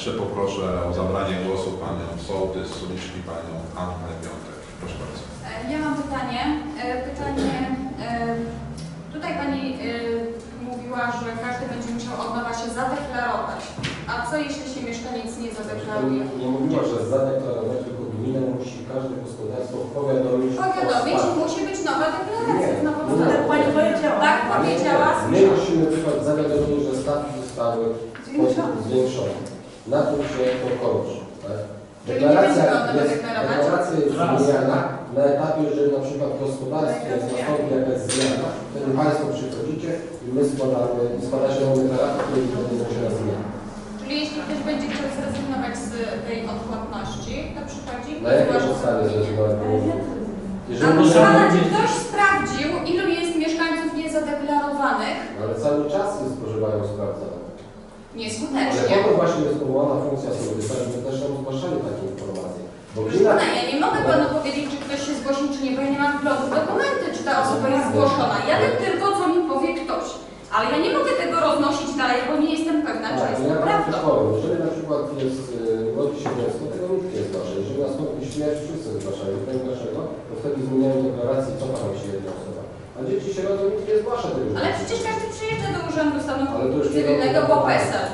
Jeszcze poproszę o zabranie głosu panią sołtys Suliczki, panią Annę Piątek. Proszę bardzo. E, Ja mam pytanie. E, Pytanie, e, tutaj Pani mówiła, że każdy będzie musiał od nowa się zadeklarować. A co jeśli się mieszkaniec nie zadeklaruje? Nie mówiła, że zadeklarować, tylko gmina musi każde gospodarstwo powiadomić Powiadomić, musi być nowa deklaracja. Nie, No, nie, tak Pani powiedziała. Tak powiedziała. My musimy zawiadomienie, że stawki zostały Zwiększone. Na tym się to kończy. Tak? Czyli nie Deklaracja jest, deklaracja jest zmieniana na etapie, że na przykład w gospodarstwie nastąpi jakaś zmiana, wtedy Państwo przychodzicie i my składamy, składacie nową deklarację, której będzie zgłoszona zmiana. Czyli jeśli ktoś będzie chciał zrezygnować z tej odpłatności, to przychodzi Na jakiej podstawie zrezygnować? A Jeżeli proszę nie Pana, czy ktoś sprawdził, ilu jest mieszkańców niezadeklarowanych? ale cały czas jest spożywają sprawdzane. Ale Nieskutecznie. po to właśnie jest powołana funkcja sołtysa, żeby też nam zgłaszali takie informacje. Bo Proszę Pana, ja nie mogę Panu powiedzieć, czy ktoś się zgłosił, czy nie, bo ja nie mam wglądu w dokumenty, czy ta osoba jest zgłoszona. Ja wiem tylko, co mi powie ktoś. Ale ja nie mogę tego roznosić dalej, bo nie jestem pewna, czy tak, jest ja to prawdą. też powiem, jeżeli na przykład jest, y, rodzi się dziecko, tego nikt nie zgłasza. Jeżeli nastąpi śmierć, wszyscy zgłaszają. Powiem dlaczego? Bo wtedy zmieniają deklarację, co tam. A dzieci się rodzą, nikt nie zgłasza tego. Ale przecież każdy przyjeżdża do Urzędu Stanu Cywilnego po PESEL.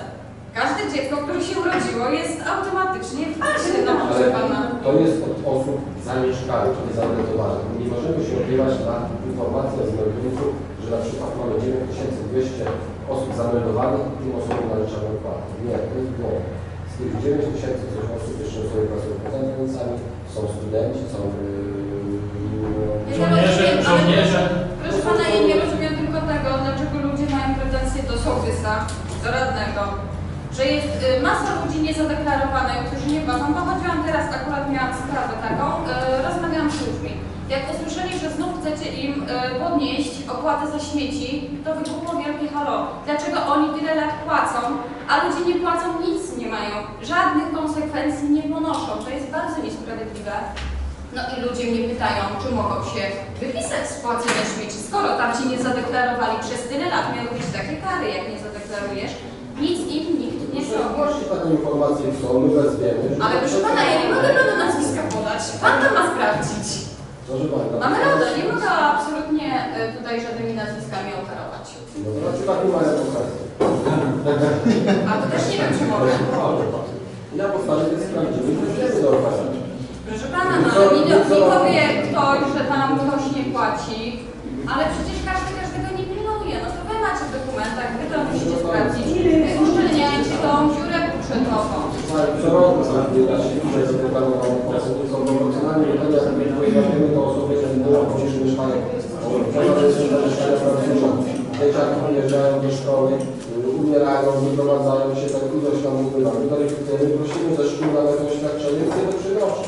Każde dziecko, które się urodziło, jest automatycznie ważne, no proszę Ale Pana. to jest od osób zamieszkałych, czyli zameldowanych. Nie możemy się opierać na informacjach z meldunku, że na przykład mamy 9200 osób zameldowanych i tym osobom naliczamy opłaty. Nie, to jest błąd. Z tych 9000 coś osób jeszcze sobie pracują poza granicami, są studenci, są yy, ale żołnierze. Proszę Pana, ja nie rozumiem tylko tego, dlaczego ludzie mają pretensje do sołtysa, do radnego, że jest y, masa ludzi niezadeklarowanych, którzy nie płacą. Pochodziłam teraz, akurat miałam sprawę taką, y, rozmawiałam z ludźmi. Jak usłyszeli, że znów chcecie im y, podnieść opłatę za śmieci, to wybuchło wielkie halo. Dlaczego oni tyle lat płacą, a ludzie nie płacą, nic nie mają, żadnych konsekwencji nie ponoszą. To jest bardzo niesprawiedliwe. No i ludzie mnie pytają, czy mogą się wypisać z płacenia śmieci, skoro tam się nie zadeklarowali przez tyle lat, miały być takie kary, jak nie zadeklarujesz. Nic im nikt nie zrobił. zgłosić taką informację, co my wezwiemy. Ale proszę pana, ja nie mogę panu nazwiska podać. Pan to ma sprawdzić. Proszę Pana. Mamy radę, nie mogę absolutnie y, tutaj żadnymi nazwiskami operować. No to na przykład nie ma. A to też nie wiem, czy mogę. Na podstawie tych sprawdzimy, to idziemy do okazacji. No ale mi, mi powie ktoś, że tam ktoś nie płaci, ale przecież każdy każdego nie pilnuje. No to wy macie w dokumentach, wy to musicie sprawdzić. Wy uszczelniajcie tą dziurę budżetową. Co roku znajduje się procedurę są proporcjonalnie do osoby, które poniżej mieszkania. Poza jest mieszkania. Dzieciaki wyjeżdżają do szkoły, y, umierają, wyprowadzają się, tak ilość tam upływa. My prosimy ze szkół nawet o świadczenie, które to przynoszą.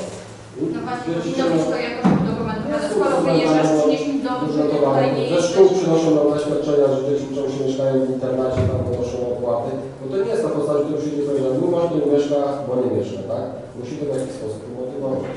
No właśnie, powinno być to jakoś udokumentowane. Skoro wyjeżdżasz, przynieś mi dowód, że ty tutaj nie Ze szkół przynoszą nam zaświadczenia, że dzieci uczą się, mieszkają w internacie, tam ponoszą opłaty. Bo to nie jest na podstawie, że przyjdzie powiedzieć, że mimo, że nie mieszka, bo nie mieszka, tak? Musi to w jakiś sposób umotywować.